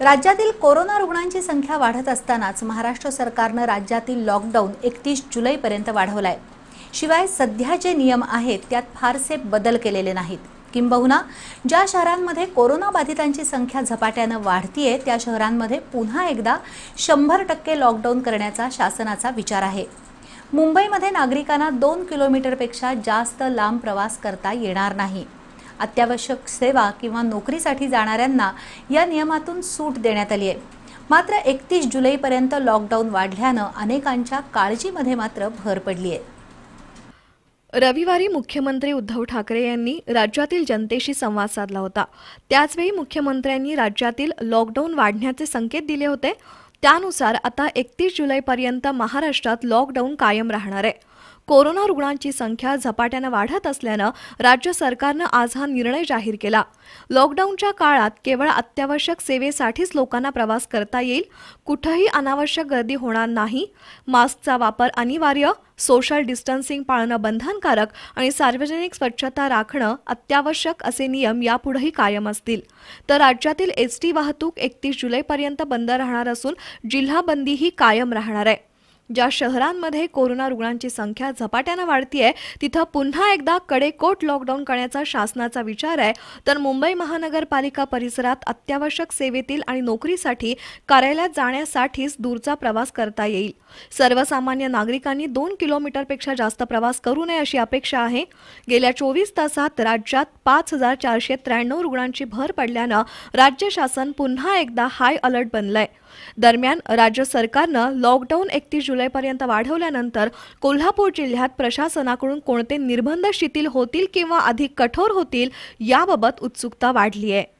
राज्यातील कोरोना रुग्णांची संख्या वाढत असतानाच महाराष्ट्र सरकारनं राज्यातील लॉकडाऊन एकतीस जुलैपर्यंत वाढवलाय. शिवाय सध्या जे नियम आहेत त्यात फारसे बदल केलेले नाहीत. किंबहुना ज्या शहरांमध्ये कोरोना बाधितांची संख्या झपाट्यानं वाढतीये त्या शहरांमध्ये पुन्हा एकदा शंभर टक्के लॉकडाऊन करण्याचा शासनाचा विचार आहे. मुंबईमध्ये नागरिकांना दोन किलोमीटरपेक्षा जास्त लांब प्रवास करता येणार नाही. अत्यावश्यक सेवा किंवा नोकरीसाठी जाणाऱ्यांना या नियमातून सूट देण्यात आली आहे. मात्र एकतीस जुलैपर्यंत लॉकडाऊन वाढल्यानं अनेकांच्या काळजीमध्ये मात्र भर पडली आहे. रविवारी मुख्यमंत्री उद्धव ठाकरे यांनी राज्यातील जनतेशी संवाद साधला होता. त्याचवेळी मुख्यमंत्र्यांनी राज्यातील लॉकडाऊन वाढण्याचे संकेत दिले होते. त्यानुसार आता एकतीस जुलैपर्यंत महाराष्ट्रात लॉकडाऊन कायम राहणार आहे. कोरोना रुग्णांची संख्या झपाट्यानं वाढत असल्यानं राज्य सरकारनं आज हा निर्णय जाहीर केला. लॉकडाऊनच्या काळात केवळ अत्यावश्यक सेवेसाठीच लोकांना प्रवास करता येईल. कुठंही अनावश्यक गर्दी होणार नाही. मास्कचा वापर अनिवार्य. सोशल डिस्टन्सिंग पाळणं बंधनकारक आणि सार्वजनिक स्वच्छता राखणं अत्यावश्यक असे नियम यापुढेही कायम असतील. तर राज्यातील एस टी वाहतूक एकतीस जुलैपर्यंत बंद राहणार असून जिल्हा बंदीही कायम राहणार आहे. ज्या शहरांमध्ये कोरोना रुग्णांची संख्या झपाट्यानं वाढतीये तिथं पुन्हा एकदा कडेकोट लॉकडाऊन करण्याचा शासनाचा विचार आहे. तर मुंबई महानगरपालिका परिसरात अत्यावश्यक सेवेतील आणि नोकरीसाठी कार्यालयात जाण्यासाठीच दूरचा प्रवास करता येईल. सर्वसामान्य नागरिकांनी दोन किलोमीटरपेक्षा जास्त प्रवास करू नये अशी अपेक्षा आहे. गेल्या चोवीस तासात राज्यात पाच हजार चारशे त्र्याण्णव रुग्णांची भर पडल्यानं राज्य शासन पुन्हा एकदा हाय अलर्ट बनलंय. दरम्यान राज्य सरकारनं लॉकडाऊन एकतीस जुलैपर्यंत वाढवल्यानंतर कोल्हापूर जिल्ह्यात प्रशासनाकडून कोणते निर्बंध शिथिल होतील किंवा अधिक कठोर होतील याबाबत उत्सुकता वाढली आहे